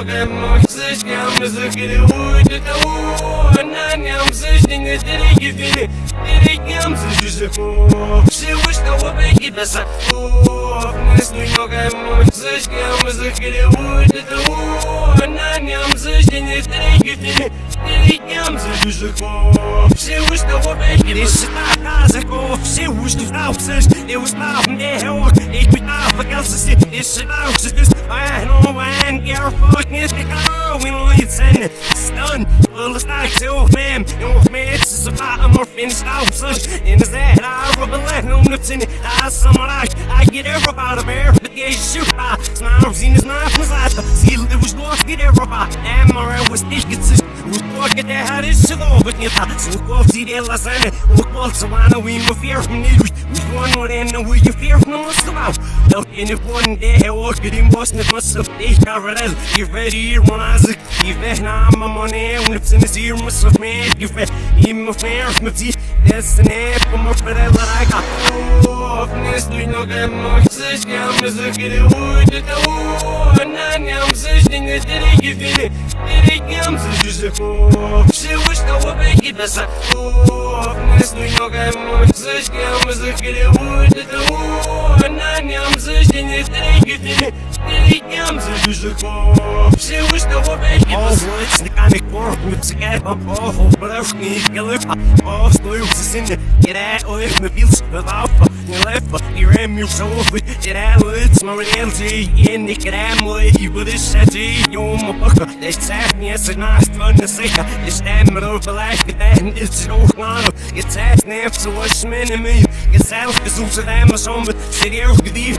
programma Sıçken mızıkırı vücuda Anan yamsız dinle deli gibi Direkt yamsız yüzü kof Sıvışta o belki de sak kof Nes duyuyorum Sıçken mızıkırı vücuda Anan yamsız dinle deli gibi Direkt yamsız yüzü kof Sıvışta o belki de sak kof ik ben afgekansen, is het nou, dus I know when you're fucking is the car, we lights and stun, full of stacks, oh man, your man, it's a bottom or finished out, such, in his head, I rub a leg, no nuts in it, I someone like, I get every out of air, but get shoot by, smiles in his knife, was like, see, it was lost, get every by, and my was tickets, was fucking that, how this shit. Over, get out, so go see the lasagne, look, what's the one, we move here from you, we one more than the way you fear from the muscle out, look, in the one day, walk it. In Boston, myself, ich ofenso me fiz Nesse nepo, uma estrela raca Houve nesse dos nogamos Sejamos o que de hoje Até o ananhamos As linhas de rigivine o os desafogos Se eu e a bem que passa Houve nesse dos o Sejamos o que de hoje Até o ananhamos As linhas de rigivine Dirigamos comes and usually She wish the woman was rich The kind of war who was my ball But I fucking yell if I fall through The sinner, get out or if the alpha You left but you ran so Get out of it, my reality And they get out of it, but it's shitty Yo motherfucker, they tap me as a nice fun to say It's that middle of and it's no clown It's ass nap, so what's meant to me? It's it's also that my son But sit here, leave,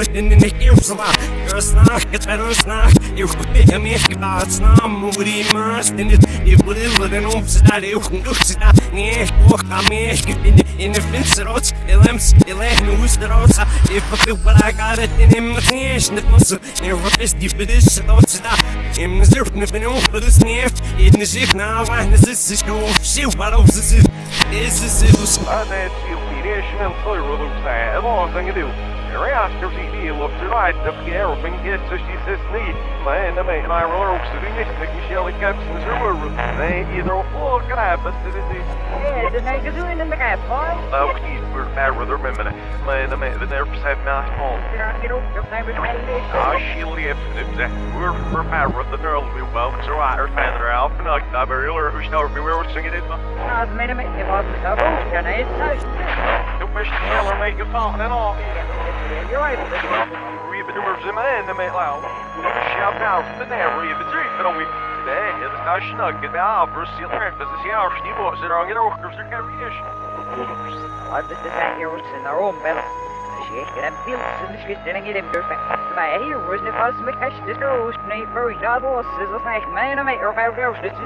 wat in de nek, eu zo waar, er snaak, het er een snaak, eu gebied hem echt gebaat, snaam, moet die maas, in het, ik wil willen en op ze daar, eu kan doen ze daar, ni ik ook aan me, ik vind in de vinse rots, il ems, il leg nu is de rots, if feel what I got it, in him, het niet is, net moet in rupes, Им зерт не пнем, плюс нефть, и на жих на войне засечку, все воров засит, и засит. А на это пирежным той родом стая, его он занедил looks right up the air when gets so she says need my enemy and I roll over to the next thing Michelle caps the river they either full grab but it is Ja, dat heb ik zo in ook niet voor mij with her women my enemy the nerves have my home Ah, she lives in it. We're power with the girls we. So I her fan her out and I got very ill who's now we were singing it. Als mijn met je was zo goed, dan is het thuis. The wish to tell her make a song and all. You're right. We have been in my end, my loud. Shout out to the never even drink, but we today is a snug get out for seal breakfast. This hour, she was it on get over to carry Wat is de zijn hier in de rombel? Als je echt een beeld in de schiet en je dem durft. Maar hier was de vast met cash de roos. Nee, voor je dat was. Dus dat is echt mijn meter of vijf roos. Dat is